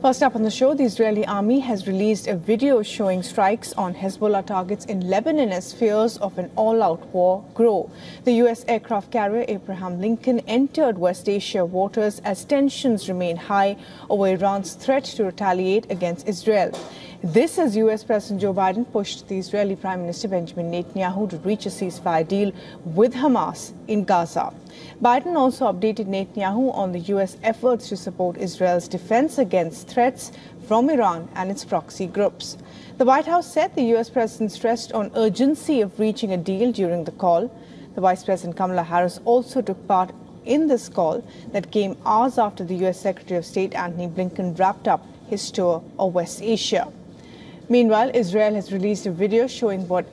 First up on the show, the Israeli army has released a video showing strikes on Hezbollah targets in Lebanon as fears of an all out war grow. The U.S. aircraft carrier Abraham Lincoln entered West Asia waters as tensions remain high over Iran's threat to retaliate against Israel. This as U.S. President Joe Biden pushed the Israeli Prime Minister Benjamin Netanyahu to reach a ceasefire deal with Hamas in Gaza. Biden also updated Netanyahu on the U.S. efforts to support Israel's defense against threats from Iran and its proxy groups. The White House said the U.S. president stressed on urgency of reaching a deal during the call. The Vice President Kamala Harris also took part in this call that came hours after the U.S. Secretary of State Antony Blinken wrapped up his tour of West Asia. Meanwhile, Israel has released a video showing what,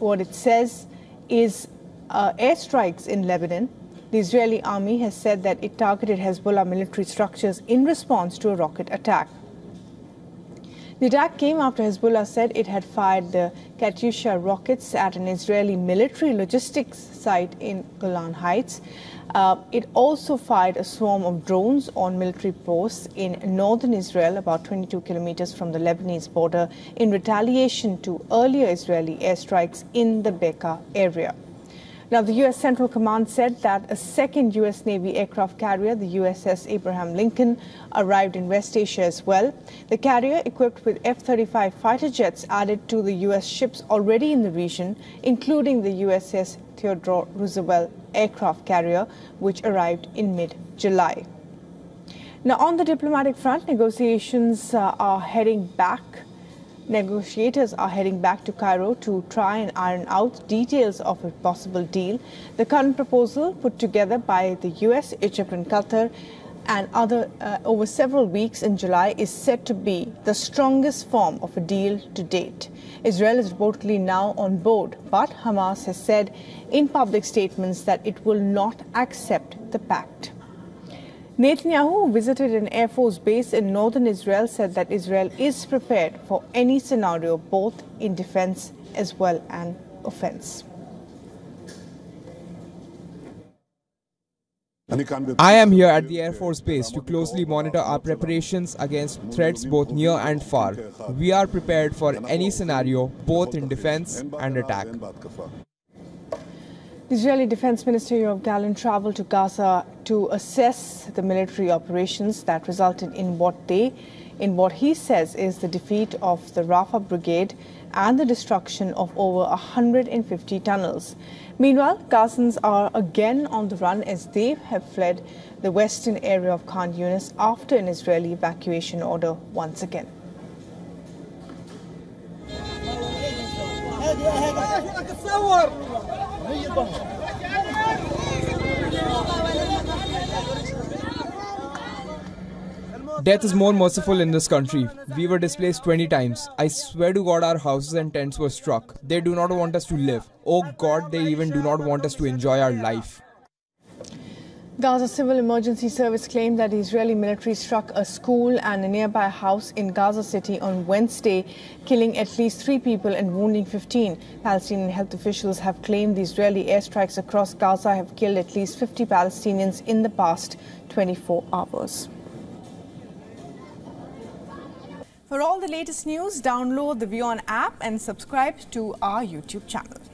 what it says is uh, airstrikes in Lebanon. The Israeli army has said that it targeted Hezbollah military structures in response to a rocket attack. The attack came after Hezbollah said it had fired the Katyusha rockets at an Israeli military logistics site in Golan Heights. Uh, it also fired a swarm of drones on military posts in northern Israel, about 22 kilometers from the Lebanese border, in retaliation to earlier Israeli airstrikes in the Bekaa area. Now, the U.S. Central Command said that a second U.S. Navy aircraft carrier, the USS Abraham Lincoln, arrived in West Asia as well. The carrier, equipped with F 35 fighter jets, added to the U.S. ships already in the region, including the USS Theodore Roosevelt aircraft carrier, which arrived in mid July. Now, on the diplomatic front, negotiations uh, are heading back Negotiators are heading back to Cairo to try and iron out details of a possible deal. The current proposal, put together by the US, Egypt, and Qatar, and other uh, over several weeks in July, is said to be the strongest form of a deal to date. Israel is reportedly now on board, but Hamas has said in public statements that it will not accept the pact. Netanyahu, who visited an Air Force base in northern Israel, said that Israel is prepared for any scenario, both in defense as well and offense. I am here at the Air Force Base to closely monitor our preparations against threats both near and far. We are prepared for any scenario, both in defense and attack. Israeli Defense Minister Yoav Gallant traveled to Gaza to assess the military operations that resulted in what they, in what he says is the defeat of the Rafah Brigade and the destruction of over 150 tunnels. Meanwhile, Gazans are again on the run as they have fled the western area of Khan Yunis after an Israeli evacuation order once again. Death is more merciful in this country. We were displaced 20 times. I swear to God, our houses and tents were struck. They do not want us to live. Oh God, they even do not want us to enjoy our life. Gaza Civil Emergency Service claimed that the Israeli military struck a school and a nearby house in Gaza City on Wednesday, killing at least three people and wounding 15. Palestinian health officials have claimed the Israeli airstrikes across Gaza have killed at least 50 Palestinians in the past 24 hours. For all the latest news, download the WION app and subscribe to our YouTube channel.